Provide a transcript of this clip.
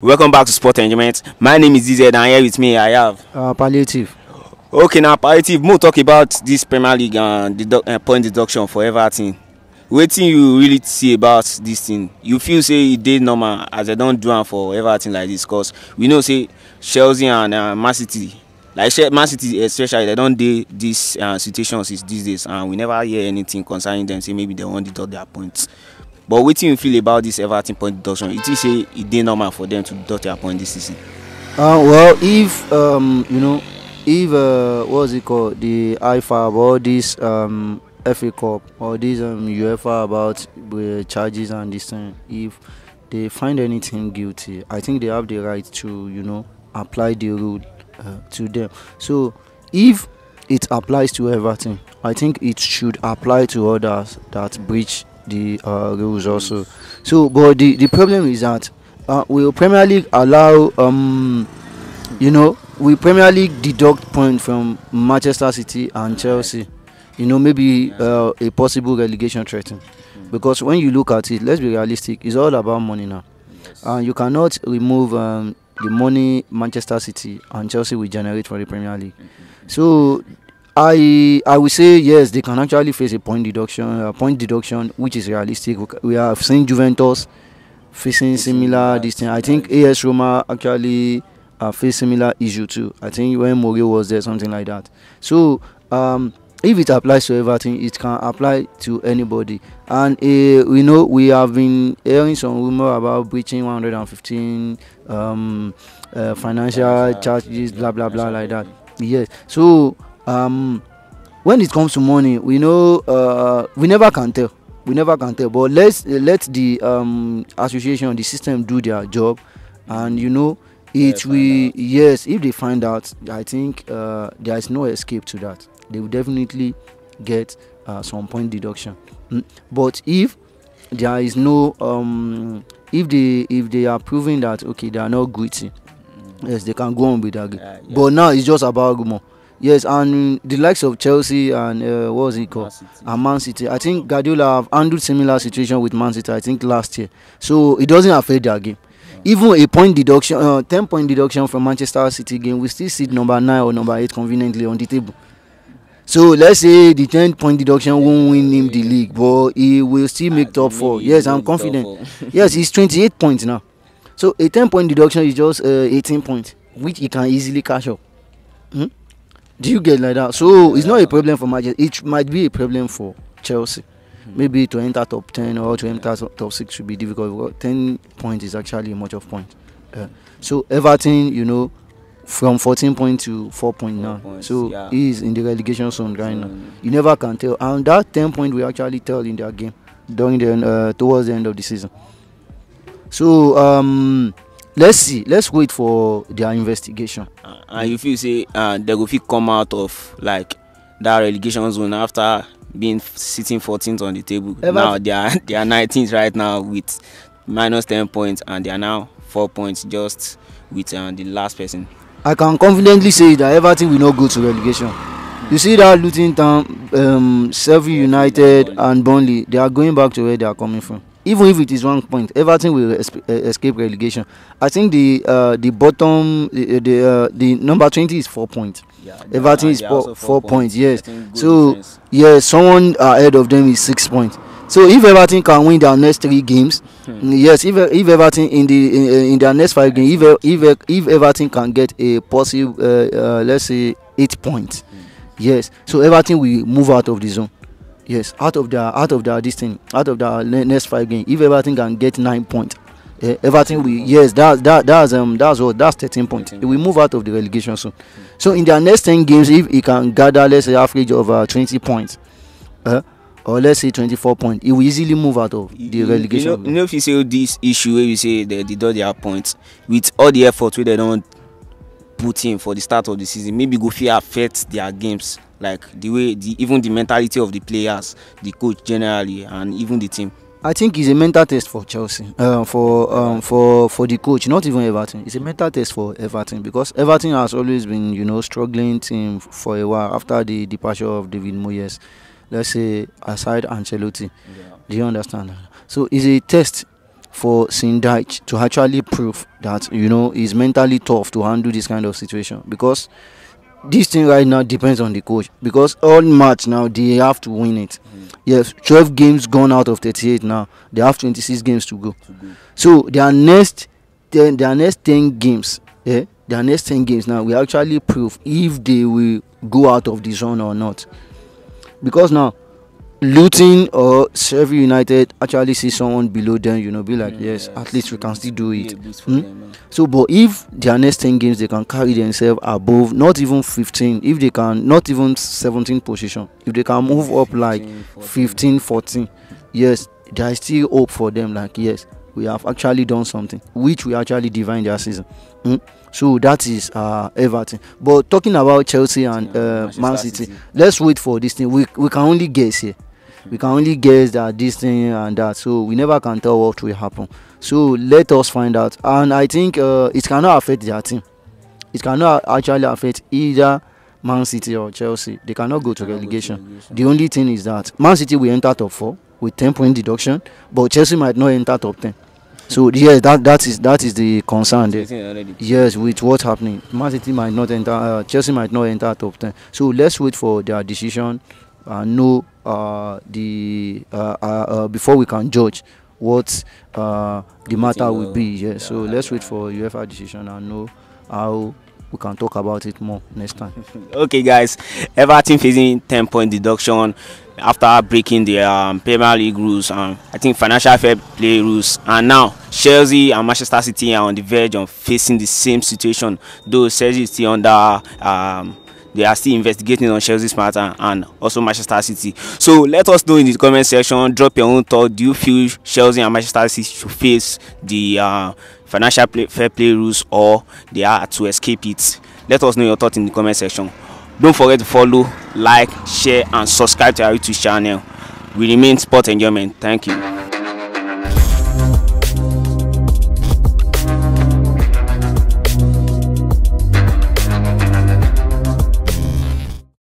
Welcome back to Sport Enjoyment. My name is DZ and here with me I have. Uh, palliative. Okay, now palliative. More talk about this Premier League and dedu- uh, point deduction for Everton. Wetin you really see about this thing? You feel say e dey normal as dem don do am for Everton like this cause we know say Chelsea and uh, Man City like Man City especially dem don dey this uh, situation since these days and we never hear anything concerning them say maybe dem wan deduct their points. But wetin you feel about this Everton point deduction? You think say normal for them to deduct their point this season? Uh, well, if um, you know, if uh, what's it called, the IFAB or this um, FA Cup or this um, UEFA about charges and this thing, if they find anything guilty, I think they have the right to you know apply the rule uh, to them. So if it applies to Everton, I think it should apply to others that breach the uh, rules also. So, but the, the problem is that uh, will Premier League allow um, you know, we Premier League deduct point from Manchester City and Chelsea. You know, maybe uh, a possible relegation threat. Because when you look at it, let's be realistic. It's all about money now, and you cannot remove um, the money Manchester City and Chelsea will generate for the Premier League. So, I I will say yes, they can actually face a point deduction, uh, point deduction, which is realistic. We have seen Juventus facing similar this thing. I think AS Roma actually uh, face similar issue too. I think when Mourinho was there, something like that. So um, if it applies to everything, it can apply to anybody. And uh, we know we have been hearing some rumor about breaching 115 um, uh, financial Financial, charges, blah blah blah, like that. Yes. So um, when it comes to money, we know uh, we never can tell. We never can tell. But let's uh, let the um, association, the system, do their job, and you know it find will. Yes, if they find out, I think uh, there is no escape to that. They will definitely get uh, some point deduction. Mm. But if there is no um, if they if they are proving that okay they are not guilty, yes they can go on with that game. Yeah, yeah. But now it's just about rumor. Yes, and the likes of Chelsea and uh, what was it called? Man City. And Man City. I think Guardiola have handled similar situation with Man City. I think last year, so it doesn't affect their game. Even a point deduction, uh, ten point deduction from Manchester City game, we still sit number nine or number eight conveniently on the table. So let's say the ten point deduction won't win him the league, but he will still make top four. Yes, I'm confident. yes, he's twenty-eight points now. So a ten point deduction is just uh, eighteen points, which he can easily cash up. Hmm? Do you get like that? So it's not a problem for Manchester. It might be a problem for Chelsea. Maybe to enter top ten or to enter top six should be difficult. Ten points is actually a much of point. Uh, so Everton, you know, from fourteen point to four point Four now. points, so yeah. he is in the relegation zone right now. Mm. You never can tell, and that ten point we actually tell in their game during the uh, towards the end of the season. So um, let's see. Let's wait for their investigation. Uh, and you feel say uh, they go fit come out of like that relegation zone after being sitting 14th on the table. Everton- Now they are they are 19th right now with minus 10 points and they are now four points just with uh, the last person. I can confidently say that Everton will not go to relegation. You see that Luton Town, um, Sheffield United, and Burnley, they are going back to where they are coming from. Even if it is one point, Everton will esp- uh, escape relegation. I think the uh, the bottom, the the, uh, the number twenty is four points. Yeah, Everton is four, four points. Yes. I think good So yes, someone ahead of them is six points. So if Everton can win their next three games, Hmm. yes, if if Everton in the in, uh, in their next five games, if if if Everton can get a possible, uh, uh, let's say eight points, yes, so Everton will move out of the zone. Yes, out of their out of their this thing, out of their ne- next five games. If Everton can get nine points, uh, Everton will yes, that that that's um that's what that's thirteen points. 13 They will move out of the relegation zone. So in their next ten games, if he can gather let's say average of uh, twenty points, uh, or let's say twenty-four points, he will easily move out of the you- relegation. You know, you know if you say this issue where you say they deduct their points with all the effort where they don't put in for the start of the season, maybe go fit affect their games like the way the even the mentality of the players, the coach generally, and even the team. I think it's a mental test for Chelsea, uh, for um, for for the coach, not even Everton. It's a mental test for Everton because Everton has always been, you know, struggling team for a while after the departure of David Moyes. Let's say aside Ancelotti, do you understand? So it's a test for Sean Dyche to actually prove that you know he's mentally tough to handle this kind of situation because this thing right now depends on the coach because all match now they have to win it. Mm. Yes, 12 games gone out of 38 now. They have 26 games to go. To go. So their next 10 their next 10 games, yeah, their next 10 games now we actually prove if they will go out of the zone or not. Because now Luton or Sheffield United actually see someone below them, you know, be like, Mm, yes, at least we can still do it. a boost for Hmm? them. So, but if their next 10 games they can carry themselves above, not even 15, if they can, not even 17 position, if they can move up like 15, 14, yes, there is still hope for them. Like, yes, we have actually done something, which we actually divine their season. Hmm? So that is uh, Everton. But talking about Chelsea and uh, Man City, City. let's wait for this thing. We we can only guess here. We can only guess that this thing and that. So we never can tell what will happen. So let us find out. And I think uh, it cannot affect their team. It cannot actually affect either Man City or Chelsea. They cannot go to Cannot go to relegation. relegation. The only thing is that Man City will enter top four with 10 point deduction, but Chelsea might not enter top 10. So yeah, that that is that is the concern there. Yes, with what's happening, Man City might not enter, uh, Chelsea might not enter top ten. So let's wait for their decision and know uh, the uh, uh, uh, before we can judge what uh, the matter will be. So yeah, let's wait yeah. for UEFA decision and know how we can talk about it more next time. okay guys everton facing 10 point deduction after breaking the um, premier league rules and i think financial fair play rules and now chelsea and manchester city are on the verge of facing the same situation though chelsea is still under um, they are still investigating on chelsea's matter and also manchester city. So let us know in the comment section drop your own thought. Do you feel chelsea and manchester city should face the uh, financial play, fair play rules or they are to escape it? Let us know your thoughts in the comment section. Don't forget to follow like share and subscribe to our youtube channel. We remain sport enjoyment. Thank you